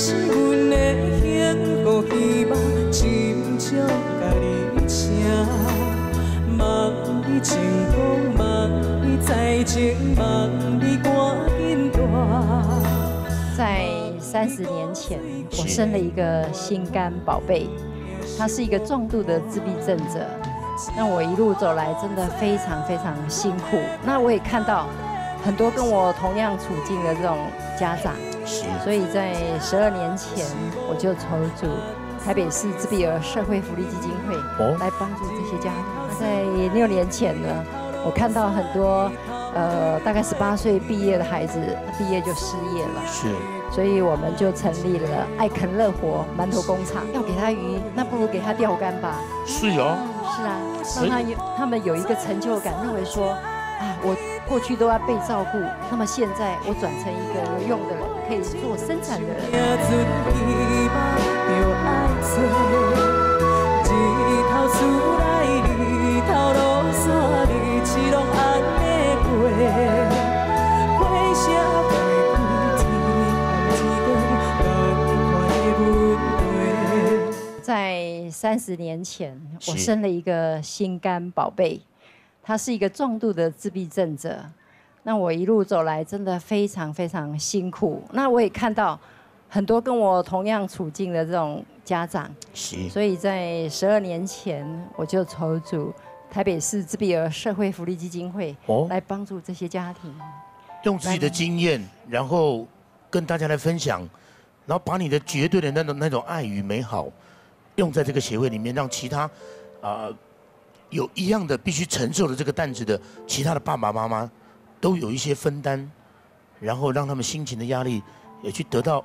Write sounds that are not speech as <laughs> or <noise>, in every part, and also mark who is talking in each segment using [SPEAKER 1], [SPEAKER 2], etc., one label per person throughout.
[SPEAKER 1] 是阮的幸福希望，真少甲你请。望你成功，望你在前，望你赶紧大。
[SPEAKER 2] 在三十年前，我生了一个心肝宝贝，他是一个重度的自闭症者。那我一路走来，真的非常非常辛苦。那我也看到很多跟我同样处境的这种家长，
[SPEAKER 3] 是，
[SPEAKER 2] 所以在十二年前，我就筹组台北市自闭儿社会福利基金会，来帮助这些家庭。那在六年前呢，我看到很多呃大概十八岁毕业的孩子毕业就失业了，
[SPEAKER 3] 是，
[SPEAKER 2] 所以我们就成立了爱肯乐活馒头工厂。要给他鱼，那不如给他钓竿吧。
[SPEAKER 3] 是哦。
[SPEAKER 2] 是啊，让他有他们有一个成就感，认为说啊，我过去都要被照顾，那么现在我转成一个有用的人，可以做生产的人。在三十年前，我生了一个心肝宝贝，他是一个重度的自闭症者。那我一路走来，真的非常非常辛苦。那我也看到很多跟我同样处境的这种家长，
[SPEAKER 3] 是。
[SPEAKER 2] 所以在十二年前，我就筹组台北市自闭儿社会福利基金会，来帮助这些家庭，
[SPEAKER 3] 用自己的经验，然后跟大家来分享，然后把你的绝对的那种那种爱与美好。用在这个协会里面，让其他啊有一样的必须承受的这个担子的其他的爸爸妈妈，都有一些分担，然后让他们心情的压力也去得到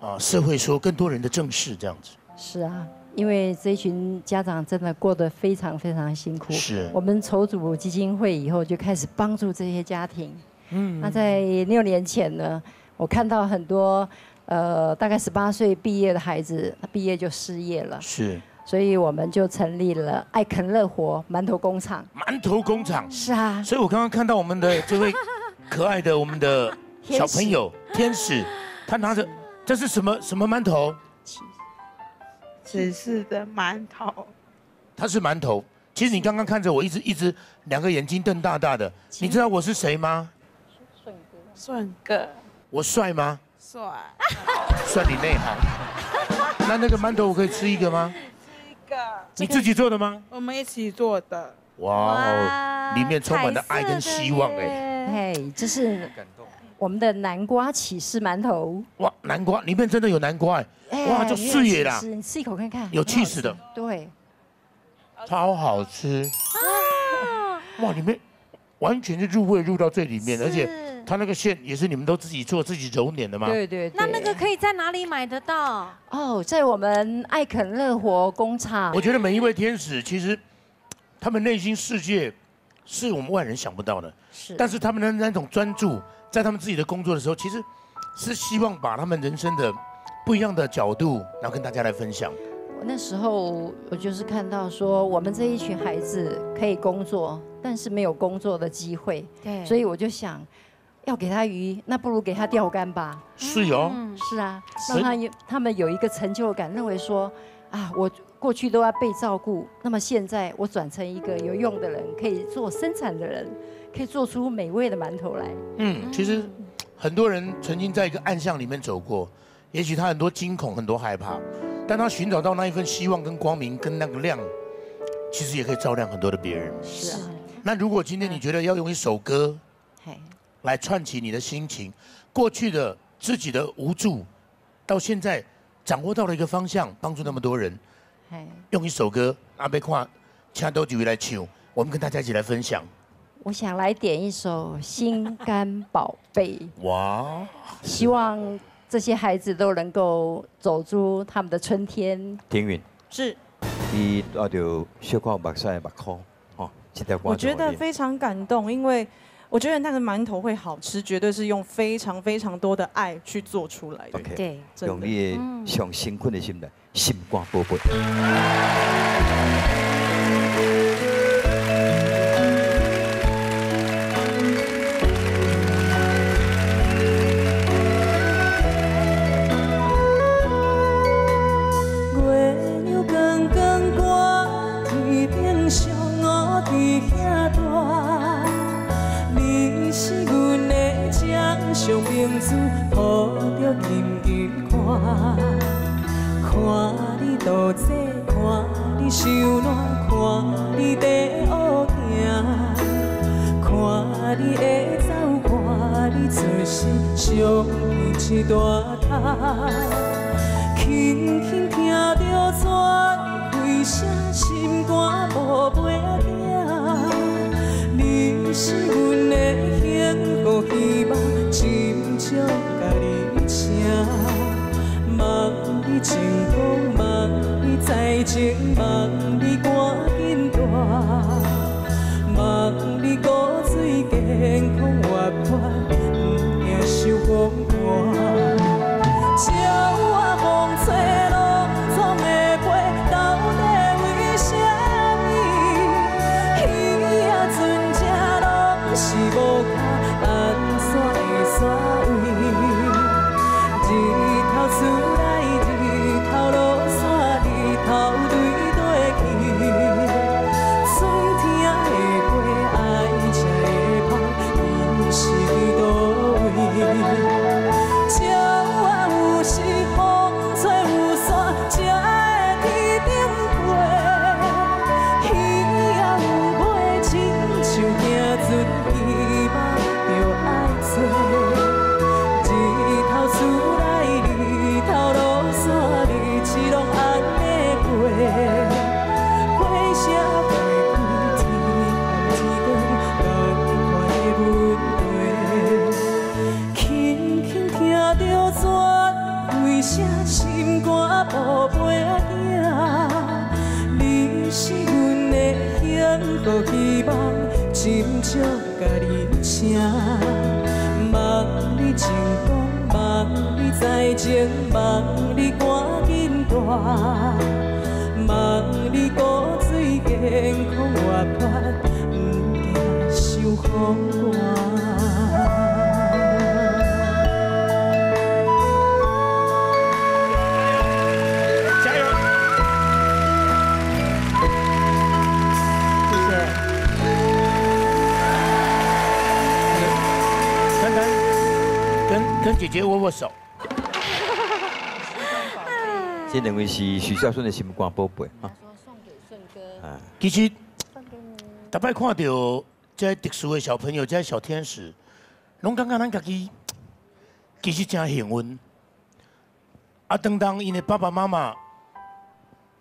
[SPEAKER 3] 啊社会说更多人的正视，这样子。
[SPEAKER 2] 是啊，因为这群家长真的过得非常非常辛苦。
[SPEAKER 3] 是。
[SPEAKER 2] 我们筹组基金会以后，就开始帮助这些家庭。嗯。那在六年前呢，我看到很多。呃，大概十八岁毕业的孩子，他毕业就失业了。
[SPEAKER 3] 是，
[SPEAKER 2] 所以我们就成立了爱肯乐活馒头工厂。
[SPEAKER 3] 馒头工厂。
[SPEAKER 2] 是啊。
[SPEAKER 3] 所以我刚刚看到我们的这位可爱的我们的 <laughs> 小朋友天使，他拿着这是什么什么馒头？
[SPEAKER 4] 芝士的馒头。
[SPEAKER 3] 他是馒头。其实你刚刚看着我，一直一直两个眼睛瞪大大的，你知道我是谁吗？
[SPEAKER 4] 顺哥。顺哥。
[SPEAKER 3] 我帅吗？
[SPEAKER 4] 帅，<laughs>
[SPEAKER 3] 算你内行。那那个馒头我可以吃一个吗？你自己做的吗？
[SPEAKER 4] 我们一起做的。
[SPEAKER 3] 哇哦，里面充满了爱跟希望哎。
[SPEAKER 2] 哎，这是我们的南瓜起司馒头。
[SPEAKER 3] 哇，南瓜里面真的有南瓜哎。哇，就碎野啦。
[SPEAKER 2] 你吃一口看看。
[SPEAKER 3] 有气死的。
[SPEAKER 2] 对。
[SPEAKER 3] 超好吃。哇，里面完全是入味入到最里面，而且。它那个线也是你们都自己做、自己揉捻的吗？
[SPEAKER 2] 对对。
[SPEAKER 5] 那那个可以在哪里买得到？
[SPEAKER 2] 哦，在我们爱肯乐活工厂。
[SPEAKER 3] 我觉得每一位天使，其实他们内心世界是我们外人想不到的。
[SPEAKER 2] 是。
[SPEAKER 3] 但是他们的那种专注，在他们自己的工作的时候，其实是希望把他们人生的不一样的角度，然后跟大家来分享。
[SPEAKER 2] 那时候我就是看到说，我们这一群孩子可以工作，但是没有工作的机会。
[SPEAKER 5] 对。
[SPEAKER 2] 所以我就想。要给他鱼，那不如给他钓竿吧。
[SPEAKER 3] 是哦，
[SPEAKER 2] 是啊，让他有他们有一个成就感，认为说啊，我过去都要被照顾，那么现在我转成一个有用的人，可以做生产的人，可以做出美味的馒头来。
[SPEAKER 3] 嗯，其实很多人曾经在一个暗巷里面走过，也许他很多惊恐，很多害怕，但他寻找到那一份希望跟光明跟那个亮，其实也可以照亮很多的别人。
[SPEAKER 2] 是啊，
[SPEAKER 3] 那如果今天你觉得要用一首歌，来串起你的心情，过去的自己的无助，到现在掌握到了一个方向，帮助那么多人。用一首歌，阿贝看，请多几位来唱，我们跟大家一起来分享。
[SPEAKER 2] 我想来点一首《心肝宝贝》。哇！希望这些孩子都能够走出他们的春天。
[SPEAKER 6] 田云
[SPEAKER 5] 是。
[SPEAKER 6] 伊阿就小看目屎目眶，哦，
[SPEAKER 7] 我觉得非常感动，因为。我觉得那个馒头会好吃，绝对是用非常非常多的爱去做出来的。
[SPEAKER 5] 对，
[SPEAKER 6] 用你上辛苦的心来，心肝宝贝。
[SPEAKER 1] 紧紧看，看你倒坐，看你受难，看你在乌行，看你会走，看你出世，上一大摊，轻轻听着全回声，心肝宝贝仔。你是阮的幸福希望，真少你成功，望你知情，望你赶紧大，行少甲你请，望你成功，望你知情，望你赶紧大，望你骨髓健康活泼，不惊受风寒。
[SPEAKER 3] 跟跟姐姐握握手。<laughs>
[SPEAKER 6] 这两位是徐孝顺的心肝宝贝啊。
[SPEAKER 2] 送给顺哥，
[SPEAKER 6] 啊，
[SPEAKER 3] 其实，大摆看到这些特殊的小朋友，这些小天使，拢感觉咱家己其实真幸运。啊，当当因的爸爸妈妈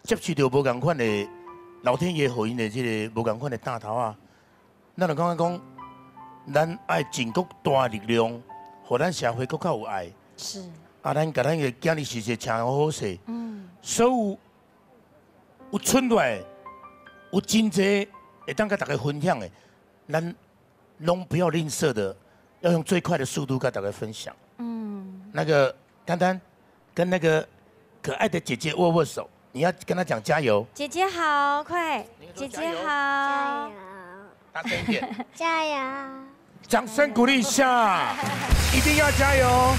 [SPEAKER 3] 接受到无共款的老天爷给因的这个无共款的大头啊，咱就感觉讲，咱爱尽够大力量，互咱社会更较有爱。
[SPEAKER 2] 是，
[SPEAKER 3] 啊，咱甲咱的囝儿时节请好好势。
[SPEAKER 2] 嗯，
[SPEAKER 3] 所有有存来有真济会当甲大家分享的，咱拢不要吝啬的，要用最快的速度跟大家分享。
[SPEAKER 5] 嗯，
[SPEAKER 3] 那个丹丹跟那个可爱的姐姐握握手，你要跟她讲加油，
[SPEAKER 5] 姐姐好，快，姐姐好，加油
[SPEAKER 3] 大声一点，<laughs>
[SPEAKER 8] 加油！
[SPEAKER 3] 掌声鼓励一下，一定要加油。